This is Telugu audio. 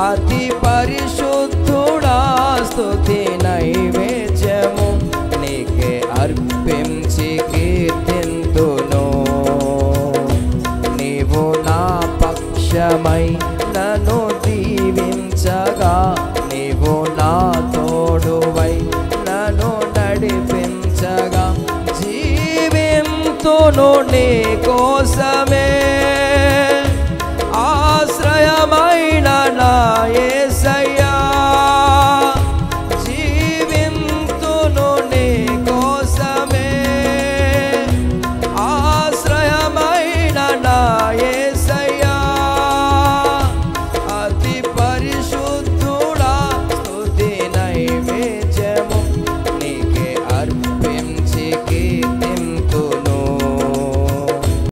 అతి పరిశుద్ధుడా స్థుతి నైవేద్యము నీకే అర్పించి కీర్తింతును. నీవు నా పక్షమై నన్ను దీవించగా నీవు నా తోడువై నన్ను నడిపించగా జీవింతును నీ కోసమే